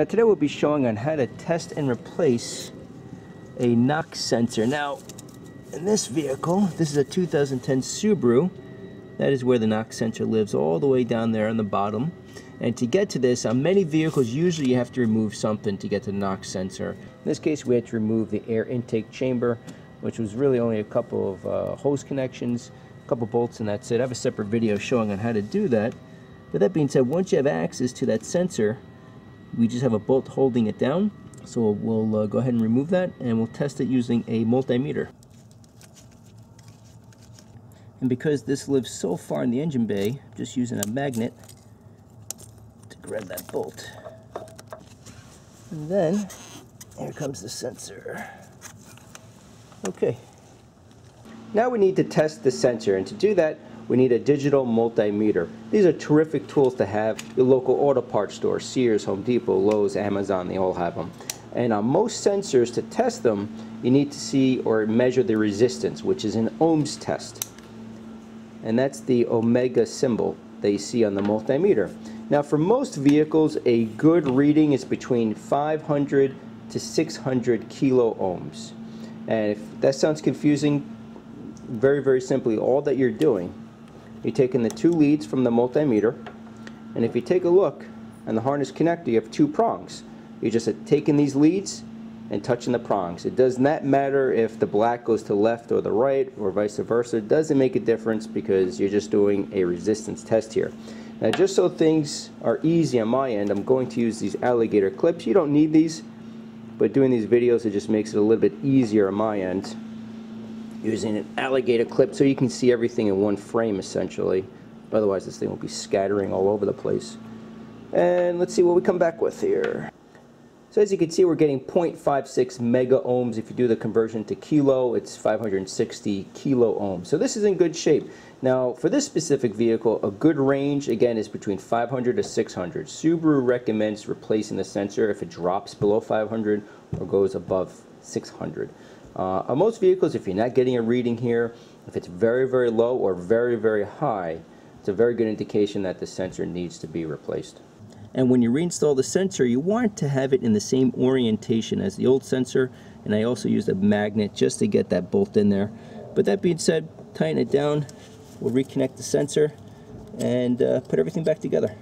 Now today we'll be showing on how to test and replace a knock sensor. Now in this vehicle, this is a 2010 Subaru, that is where the knock sensor lives all the way down there on the bottom. And to get to this, on many vehicles, usually you have to remove something to get to the knock sensor. In this case, we had to remove the air intake chamber, which was really only a couple of uh, hose connections, a couple bolts, and that's it. I have a separate video showing on how to do that. But that being said, once you have access to that sensor, we just have a bolt holding it down. So we'll uh, go ahead and remove that, and we'll test it using a multimeter. And because this lives so far in the engine bay, I'm just using a magnet to grab that bolt. And then, here comes the sensor. Okay. Now we need to test the sensor, and to do that, we need a digital multimeter. These are terrific tools to have. Your local auto parts store, Sears, Home Depot, Lowe's, Amazon, they all have them. And on most sensors, to test them, you need to see or measure the resistance, which is an ohms test and that's the omega symbol that you see on the multimeter. Now for most vehicles a good reading is between 500 to 600 kilo ohms and if that sounds confusing very very simply all that you're doing you're taking the two leads from the multimeter and if you take a look on the harness connector you have two prongs you're just taking these leads and touching the prongs. It does not matter if the black goes to left or the right or vice versa. It doesn't make a difference because you're just doing a resistance test here. Now just so things are easy on my end, I'm going to use these alligator clips. You don't need these, but doing these videos it just makes it a little bit easier on my end. Using an alligator clip so you can see everything in one frame essentially. Otherwise this thing will be scattering all over the place. And let's see what we come back with here. So as you can see, we're getting 0.56 mega ohms. If you do the conversion to kilo, it's 560 kilo ohms. So this is in good shape. Now, for this specific vehicle, a good range, again, is between 500 to 600. Subaru recommends replacing the sensor if it drops below 500 or goes above 600. Uh, on most vehicles, if you're not getting a reading here, if it's very, very low or very, very high, it's a very good indication that the sensor needs to be replaced. And when you reinstall the sensor, you want to have it in the same orientation as the old sensor. And I also used a magnet just to get that bolt in there. But that being said, tighten it down. We'll reconnect the sensor and uh, put everything back together.